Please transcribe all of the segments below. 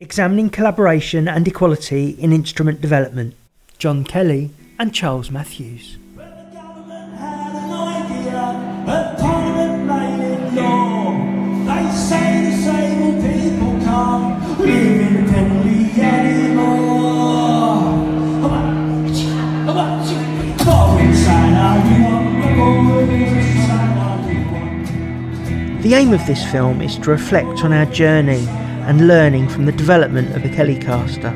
examining collaboration and equality in instrument development. John Kelly and Charles Matthews. The aim of this film is to reflect on our journey and learning from the development of the Kellycaster.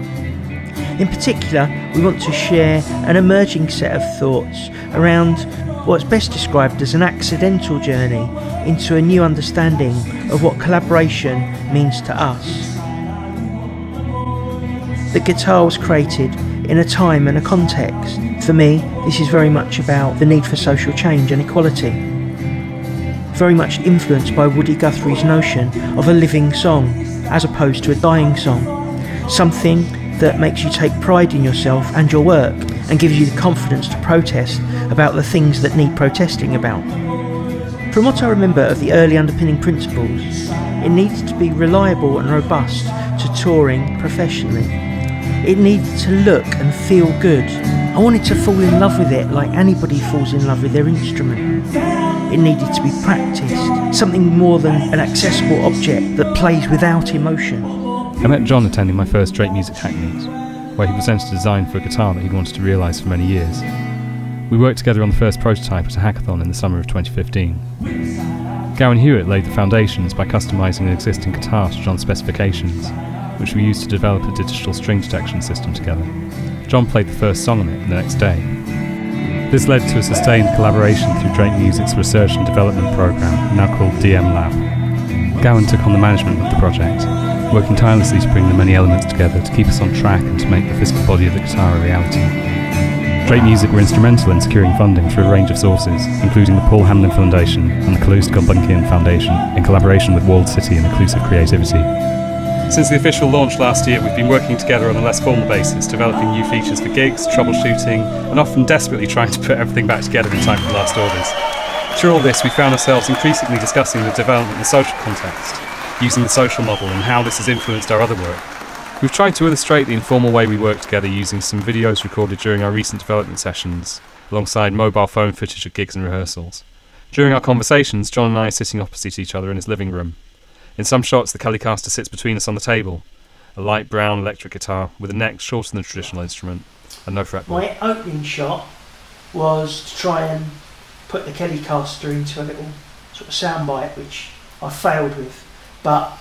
In particular, we want to share an emerging set of thoughts around what's best described as an accidental journey into a new understanding of what collaboration means to us. The guitar was created in a time and a context. For me, this is very much about the need for social change and equality. Very much influenced by Woody Guthrie's notion of a living song as opposed to a dying song. Something that makes you take pride in yourself and your work and gives you the confidence to protest about the things that need protesting about. From what I remember of the early underpinning principles, it needs to be reliable and robust to touring professionally. It needed to look and feel good. I wanted to fall in love with it like anybody falls in love with their instrument. It needed to be practiced, something more than an accessible object that plays without emotion. I met John attending my first Drake Music Hackneys, where he presented a design for a guitar that he'd wanted to realise for many years. We worked together on the first prototype at a hackathon in the summer of 2015. Gawain Hewitt laid the foundations by customising an existing guitar to John's specifications, which we used to develop a digital string detection system together. John played the first song on it the next day, this led to a sustained collaboration through Drake Music's research and development program, now called DM Lab. Gawain took on the management of the project, working tirelessly to bring the many elements together to keep us on track and to make the physical body of the guitar a reality. Drake Music were instrumental in securing funding through a range of sources, including the Paul Hamlyn Foundation and the Calouste Gulbenkian Foundation, in collaboration with Walled City and Inclusive Creativity. Since the official launch last year, we've been working together on a less formal basis, developing new features for gigs, troubleshooting, and often desperately trying to put everything back together in time for last orders. Through all this, we found ourselves increasingly discussing the development in the social context, using the social model and how this has influenced our other work. We've tried to illustrate the informal way we work together using some videos recorded during our recent development sessions, alongside mobile phone footage of gigs and rehearsals. During our conversations, John and I are sitting opposite each other in his living room, in some shots, the Kellycaster sits between us on the table, a light brown electric guitar with a neck shorter than a traditional instrument and no fretboard. My opening shot was to try and put the Kellycaster into a little sort of soundbite, which I failed with. But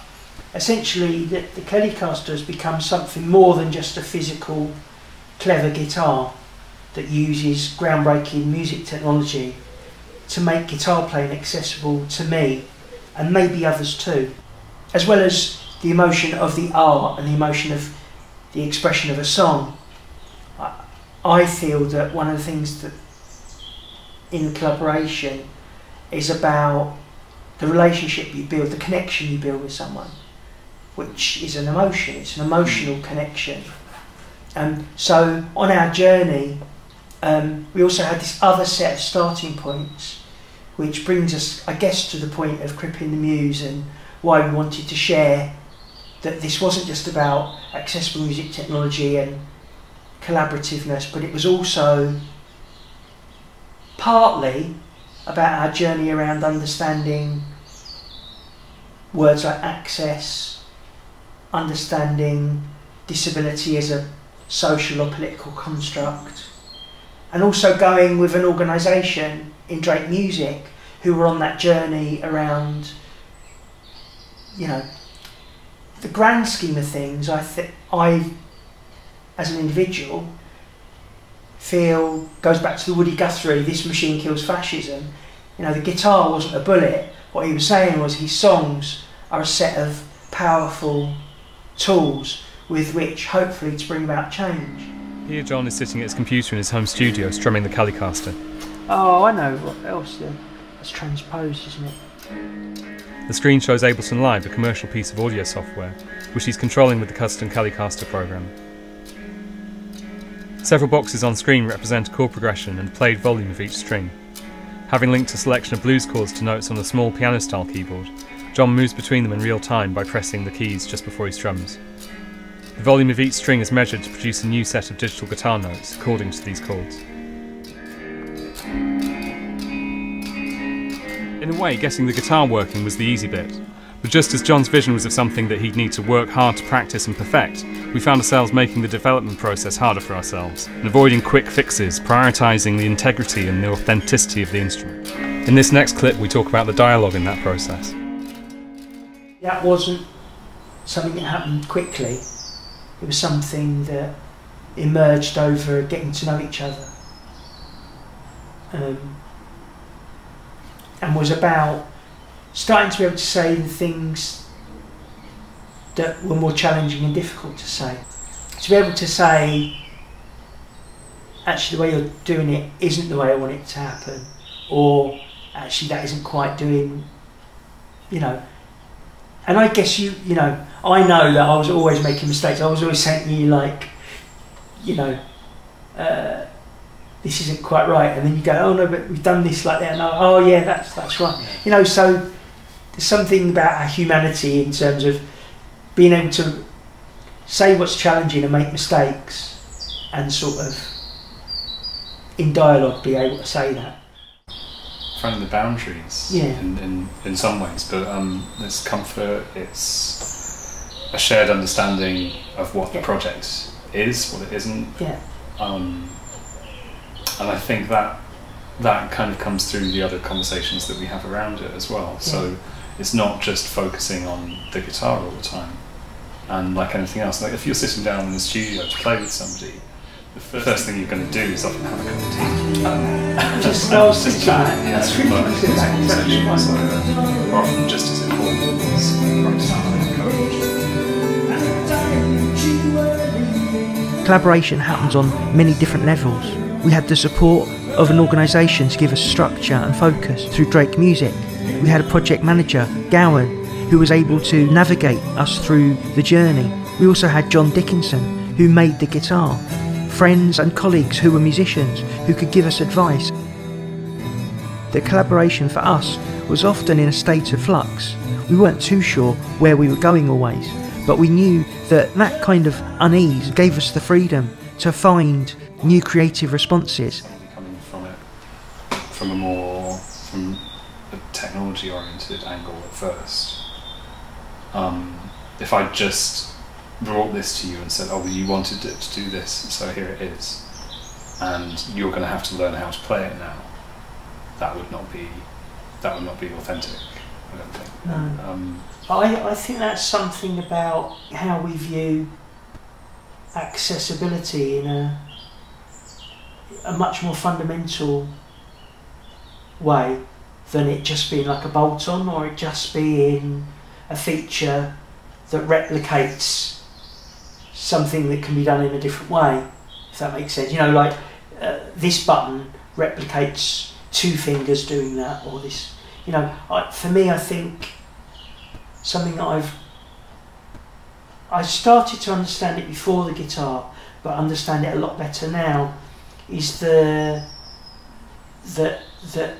essentially, the, the Kellycaster has become something more than just a physical, clever guitar that uses groundbreaking music technology to make guitar playing accessible to me and maybe others too as well as the emotion of the art and the emotion of the expression of a song, I, feel that one of the things that in collaboration is about the relationship you build, the connection you build with someone, which is an emotion, it's an emotional connection. And so on our journey, um, we also had this other set of starting points, which brings us, I guess, to the point of Cripping the Muse and why we wanted to share that this wasn't just about accessible music technology and collaborativeness, but it was also partly about our journey around understanding words like access, understanding disability as a social or political construct, and also going with an organisation in Drake Music who were on that journey around you know, the grand scheme of things, I think I, as an individual, feel goes back to the Woody Guthrie. This machine kills fascism. You know, the guitar wasn't a bullet. What he was saying was his songs are a set of powerful tools with which, hopefully, to bring about change. Here, John is sitting at his computer in his home studio, strumming the Kellycaster. Oh, I know what else. Then. It's transposed, isn't it? The screen shows Ableton Live, a commercial piece of audio software, which he's controlling with the custom Kellycaster program. Several boxes on screen represent a chord progression and played volume of each string. Having linked a selection of blues chords to notes on a small piano-style keyboard, John moves between them in real time by pressing the keys just before he strums. The volume of each string is measured to produce a new set of digital guitar notes according to these chords. In a way, getting the guitar working was the easy bit. But just as John's vision was of something that he'd need to work hard to practice and perfect, we found ourselves making the development process harder for ourselves and avoiding quick fixes, prioritising the integrity and the authenticity of the instrument. In this next clip, we talk about the dialogue in that process. That wasn't something that happened quickly. It was something that emerged over getting to know each other. Um, and was about starting to be able to say the things that were more challenging and difficult to say. To be able to say, actually, the way you're doing it isn't the way I want it to happen, or actually, that isn't quite doing, you know. And I guess you, you know, I know that I was always making mistakes. I was always saying to you, like, you know, uh, this isn't quite right, and then you go, oh no, but we've done this like that, and I, oh yeah, that's that's right. You know, so there's something about our humanity in terms of being able to say what's challenging and make mistakes, and sort of in dialogue be able to say that. Finding the boundaries, Yeah. in, in, in some ways, but um, there's comfort, it's a shared understanding of what Yeah. the project is, what it isn't, Yeah, um, and I think that that kind of comes through the other conversations that we have around it as well. So it's not just focusing on the guitar all the time, and like anything else, like if you're sitting down in the studio to play with somebody, the first, first thing you're going to do is often have a cup of tea. just I was thinking. Yeah, That's really but good. That's actually conversations are often just as important as practicing and. Collaboration happens on many different levels. We had the support of an organisation to give us structure and focus through Drake Music. We had a project manager, Gawain, who was able to navigate us through the journey. We also had John Dickinson, who made the guitar, friends and colleagues who were musicians who could give us advice. The collaboration for us was often in a state of flux. We weren't too sure where we were going always, but we knew that that kind of unease gave us the freedom to find new creative responses. coming from it from a more from a technology oriented angle at first. Um, if I just brought this to you and said, "Oh, well, you wanted it to do this, so here it is," and you're going to have to learn how to play it now, that would not be that would not be authentic. I don't think. No. Um, I, I think that's something about how we view accessibility in a, a much more fundamental way than it just being like a bolt on or it just being a feature that replicates something that can be done in a different way, if that makes sense. You know, like uh, this button replicates two fingers doing that, or this, you know, I, for me, I think something that I've I started to understand it before the guitar, but understand it a lot better now. Is the that that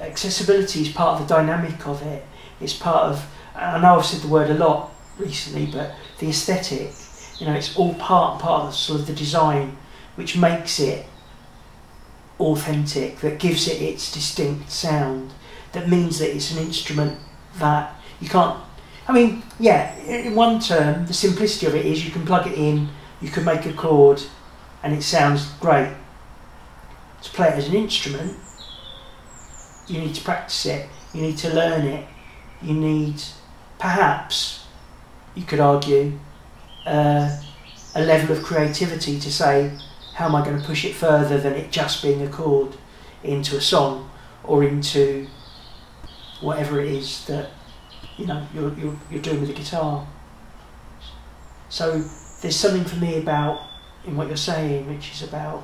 accessibility is part of the dynamic of it. It's part of. I know I've said the word a lot recently, but the aesthetic. You know, it's all part and part of sort of the design, which makes it authentic. That gives it its distinct sound. That means that it's an instrument that you can't. I mean, yeah. In one term, the simplicity of it is you can plug it in, you can make a chord, and it sounds great. To play it as an instrument, you need to practice it. You need to learn it. You need, perhaps, you could argue, uh, a level of creativity to say, how am I going to push it further than it just being a chord into a song or into whatever it is that you know you're, you're, you're doing with the guitar. So there's something for me about in what you're saying, which is about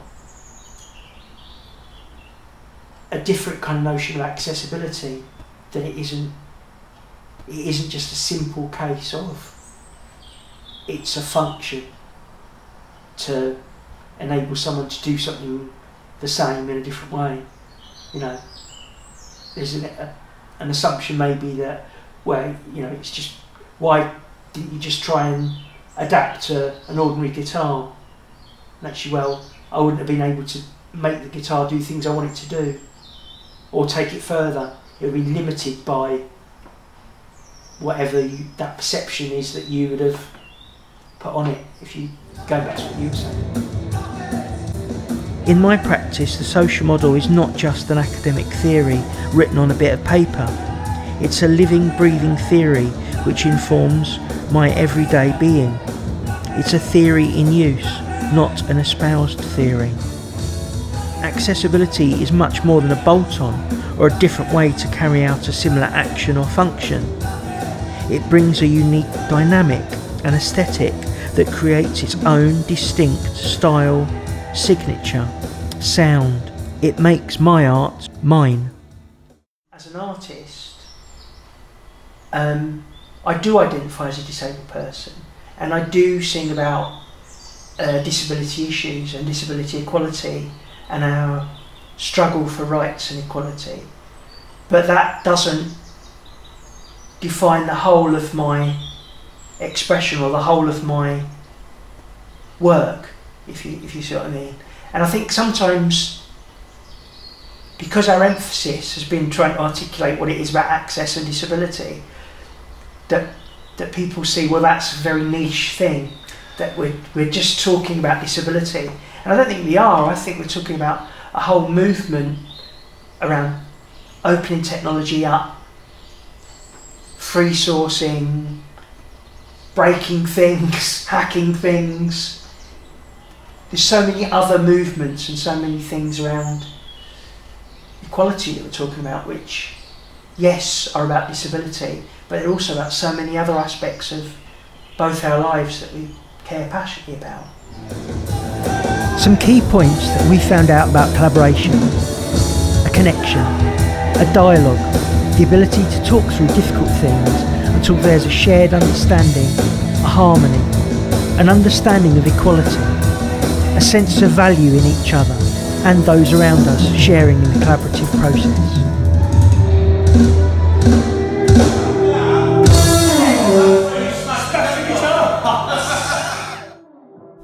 a different kind of notion of accessibility. That it isn't it isn't just a simple case of it's a function to enable someone to do something the same in a different way. You know, there's an, a, an assumption maybe that, well, you know, it's just why didn't you just try and adapt to an ordinary guitar. And actually, well, I wouldn't have been able to make the guitar do things I want it to do or take it further. It would be limited by whatever you, that perception is that you would have put on it if you go back to what you were saying. In my practice, the social model is not just an academic theory written on a bit of paper. It's a living, breathing theory which informs my everyday being. It's a theory in use, not an espoused theory. Accessibility is much more than a bolt on or a different way to carry out a similar action or function. It brings a unique dynamic and aesthetic that creates its own distinct style, signature, sound. It makes my art mine. As an artist, um, I do identify as a disabled person and I do sing about uh, disability issues and disability equality and our struggle for rights and equality. But that doesn't define the whole of my expression or the whole of my work, if you, if you see what I mean. And I think sometimes, because our emphasis has been trying to articulate what it is about access and disability, that, that people see, well, that's a very niche thing, that we're, we're just talking about disability. And I don't think we are, I think we're talking about a whole movement around opening technology up, free sourcing, breaking things, hacking things. There's so many other movements and so many things around equality that we're talking about, which, yes, are about disability, but they're also about so many other aspects of both our lives that we care passionately about. Some key points that we found out about collaboration a connection, a dialogue, the ability to talk through difficult things until there's a shared understanding, a harmony, an understanding of equality, a sense of value in each other and those around us sharing in the collaborative process.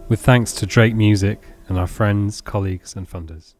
With thanks to Drake Music and our friends, colleagues, and funders.